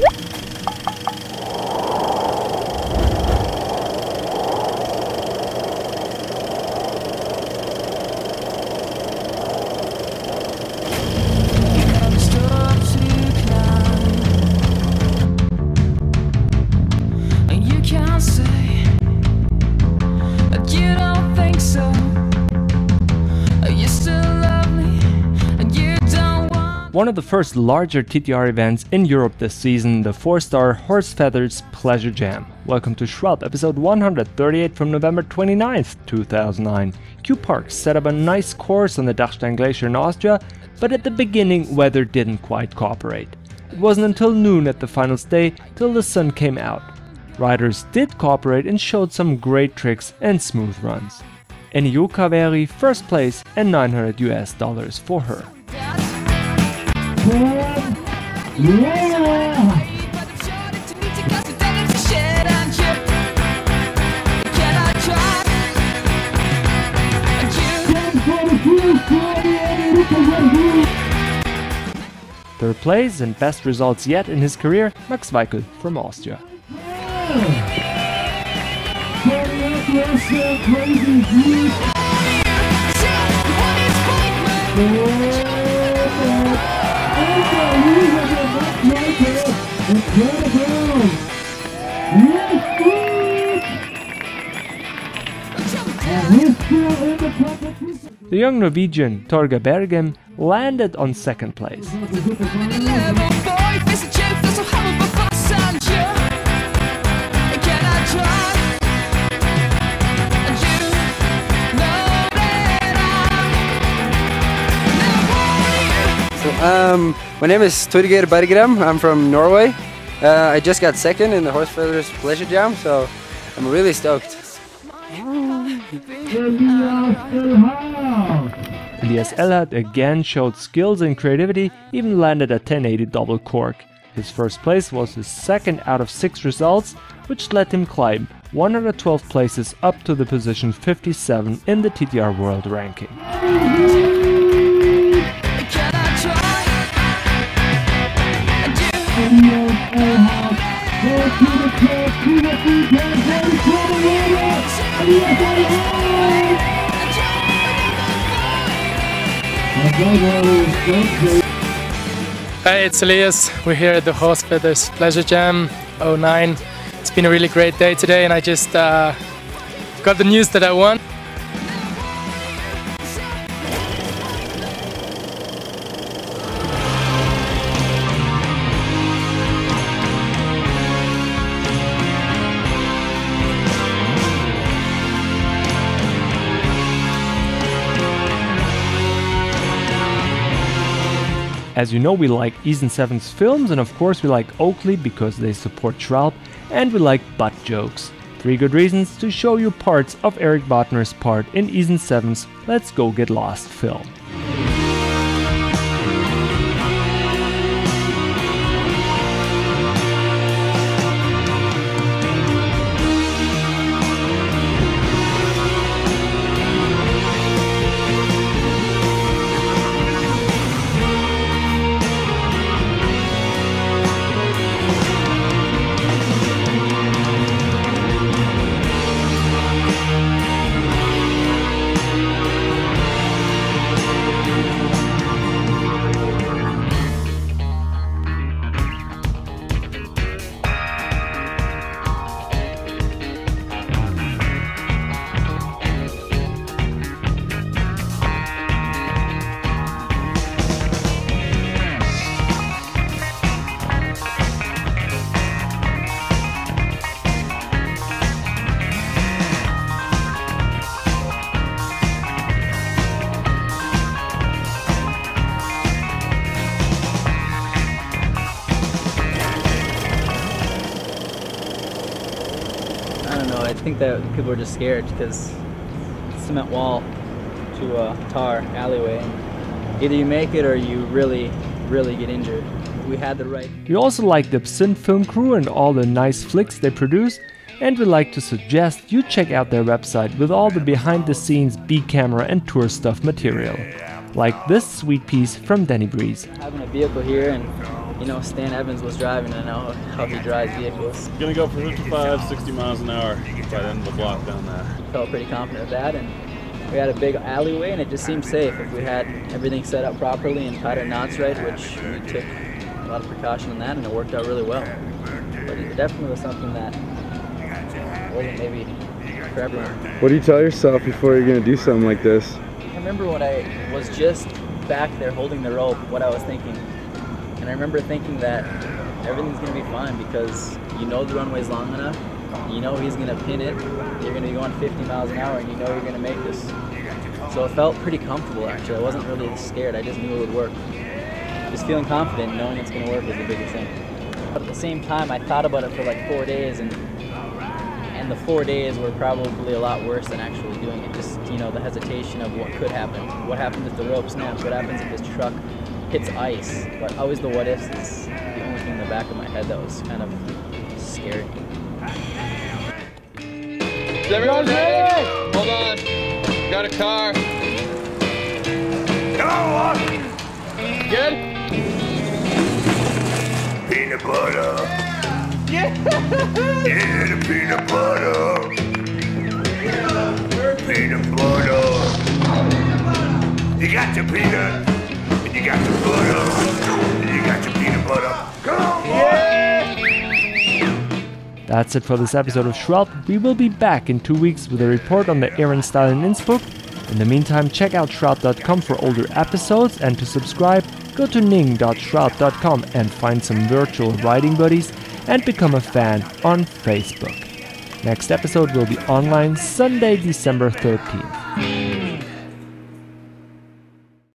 you. One of the first larger TTR events in Europe this season, the 4-star Horsefeathers Pleasure Jam. Welcome to shralp, episode 138 from November 29th, 2009. Q Park set up a nice course on the Dachstein Glacier in Austria, but at the beginning weather didn't quite cooperate. It wasn't until noon at the final day till the sun came out. Riders did cooperate and showed some great tricks and smooth runs. Enni Rukajärvi first place and 900 US dollars for her. Third place and best results yet in his career, Max Weickl from Austria. The young Norwegian Torgeir Bergrem landed on second place. Um, my name is Torgeir Bergrem. I'm from Norway. Uh, I just got second in the Horsefeathers Pleasure Jam, so I'm really stoked. Elias Elhard again showed skills and creativity, even landed a 1080 double cork. His first place was his second out of six results, which let him climb 112 places up to the position 57 in the TTR World Ranking. Hi, it's Elias. We're here at the Horsefeathers Pleasure Jam 09. It's been a really great day today and I just uh, got the news that I won. As you know, we like Isenseven's films, and of course, we like Oakley because they support shralp, and we like butt jokes. Three good reasons to show you parts of Eric Botner's part in Isenseven's Let's Go Get Lost film. Don't know. I think that people are just scared because cement wall to a tar alleyway. Either you make it or you really, really get injured. We had the right. We also like the Absinthe film crew and all the nice flicks they produce, and we like to suggest you check out their website with all the behind the scenes B camera and tour stuff material. Like this sweet piece from Danny Breese. Having a vehicle here and you know, Stan Evans was driving and I know how he drives vehicles. Gonna go for 55, 60 miles an hour by the end of the block down there. Felt pretty confident of that and we had a big alleyway and it just seemed safe if we had everything set up properly and tied our knots right, which we took a lot of precaution on that and it worked out really well. But it definitely was something that wasn't maybe for everyone. What do you tell yourself before you're gonna do something like this? I remember when I was just back there holding the rope, what I was thinking. And I remember thinking that everything's gonna be fine because you know the runway's long enough, you know he's gonna pin it, you're gonna be going 50 miles an hour and you know you're gonna make this. So it felt pretty comfortable actually. I wasn't really scared, I just knew it would work. Just feeling confident, knowing it's gonna work is the biggest thing. But at the same time, I thought about it for like four days and and the four days were probably a lot worse than actually doing it. Just, you know, the hesitation of what could happen. What happens if the rope snaps? What happens if this truck hits ice? But always the what ifs is the only thing in the back of my head that was kind of scary. Is everyone ready? Hold on. Got a car. Go! Good? Peanut butter. Yeah. yeah, the peanut butter. Peanut butter. You got your peanut, you got your you got your peanut butter. Come on, That's it for this episode of shralp. We will be back in two weeks with a report on the Air & Style in Innsbruck. In the meantime, check out shralp.com for older episodes and to subscribe, go to ning.shralp.com and find some virtual riding buddies and become a fan on Facebook. Next episode will be online Sunday, December 13th.